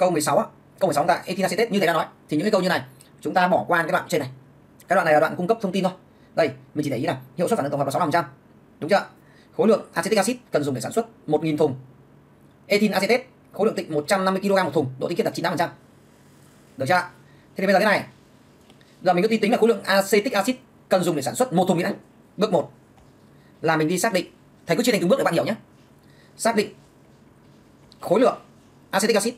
câu 16 á, câu 16 tại ethyl acetate như thầy đã nói. Thì những cái câu như này, chúng ta bỏ qua cái đoạn trên này. Cái đoạn này là đoạn cung cấp thông tin thôi. Đây, mình chỉ để ý là hiệu suất phản ứng tổng hợp là 65% đúng chưa khối lượng acetic acid cần dùng để sản xuất 1.000 thùng. Ethyl acetate khối lượng tịnh 150 kg một thùng, độ tinh khiết đạt 98% được chưa thế thì bây giờ thế này. Giờ mình cứ tính là khối lượng acetic acid cần dùng để sản xuất một thùng như này bước 1 là mình đi xác định. Thầy cứ chia thành từng bước để bạn hiểu nhé. Xác định khối lượng acetic acid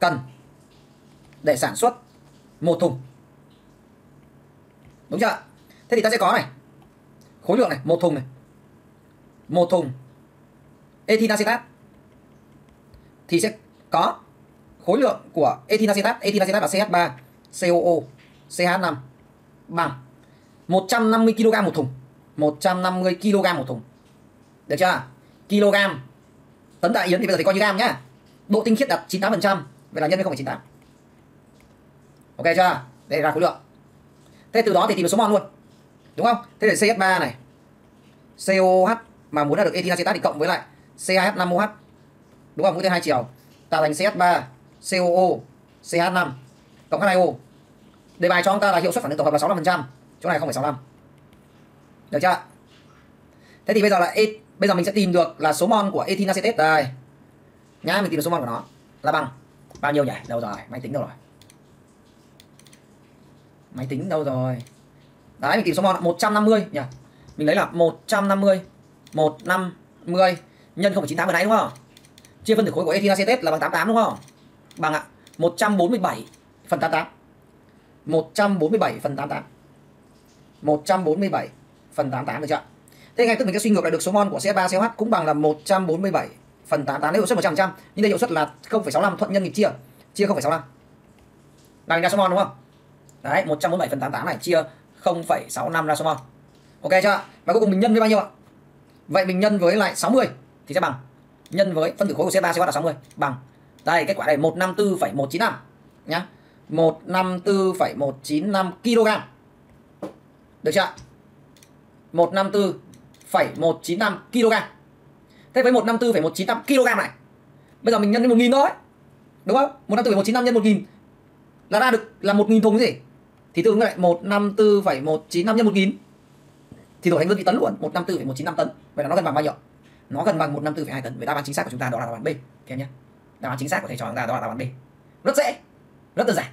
cần để sản xuất một thùng. Đúng chưa thế thì ta sẽ có này, khối lượng này, một thùng này. Một thùng. Ethyl acetat thì sẽ có khối lượng của ethyl acetat ethyl acetat là CH3 COO CH5 bằng 150 kg một thùng. 150 kg một thùng. Được chưa kg tấn đại yến thì bây giờ thì coi như gam nhá. Độ tinh khiết đạt 98% vậy là nhân với 0,98 ok chưa? Đây là khối lượng. Thế từ đó thì tìm được số mol luôn. Đúng không? Thế thì CH3 này COH mà muốn ra được ethyl acetat thì cộng với lại CH5OH đúng không? Mũi tên hai chiều. Tạo thành CH3 COO CH5 cộng H2O đề bài cho chúng ta là hiệu suất phản ứng tổng hợp là 65% chỗ này 0,65 được chưa? Thế thì bây giờ là e, bây giờ mình sẽ tìm được là số mol của ethyl acetate đây. Nhá mình tìm được số mol của nó. Là bằng bao nhiêu nhỉ? Đâu rồi máy tính đâu rồi? Máy tính đâu rồi? Đấy mình tìm số mol 150 nhỉ? Mình lấy là 150 150 nhân 0,98 vừa nãy đúng không? Chia phân tử khối của ethyl acetate là bằng 88 đúng không? Bằng ạ 147 phần 88 147 phần 88 147 phần 88 được chưa thế ngay tức mình sẽ suy ngược lại được số mol của CH3 COH cũng bằng là 147 phần 88 lấy hiệu suất 100% nhưng đây hiệu suất là 0,65 thuận nhân nghịch chia. Chia 0,65 là ra số mol đúng không? Đấy 147 phần 88 này chia 0,65 ra số mol ok chưa và cuối cùng mình nhân với bao nhiêu ạ? Vậy mình nhân với lại 60 thì sẽ bằng. Nhân với phân tử khối của C3 CH là 60 bằng. Đây kết quả đây 154,195 nhá. 154,195 kg. Được chưa ạ? 154,195 kg thế với 154,195 kg này. Bây giờ mình nhân lên 1000 thôi đúng không? 154,195 nhân 1000 là ra được là 1000 thùng gì? Thì tương ứng lại 154,195 nhân 1000 thì đổi thành đơn vị tấn luôn 154,195 tấn. Vậy là nó gần bằng bao nhiêu? Nó gần bằng 154,2 tấn. Vậy đáp án chính xác của chúng ta đó là đáp án B các em nhé. Đáp án chính xác của thầy trò chúng ta đó là đáp án B. Rất dễ rất đơn giản.